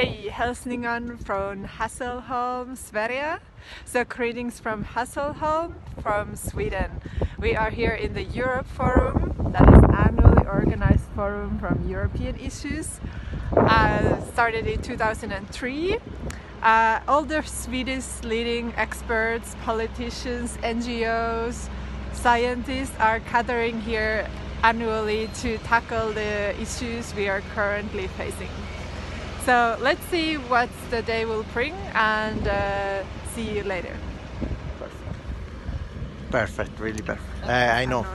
Hej, hälsningar från Hässleholm, Sverige. So greetings from Hässleholm from Sweden. We are here in the Europe Forum, that is annually organized forum from European issues. Uh, started in 2003. Uh, all the Swedish leading experts, politicians, NGOs, scientists are gathering here annually to tackle the issues we are currently facing. So let's see what the day will bring and uh, see you later. Perfect, Perfect, really perfect. Uh, I know.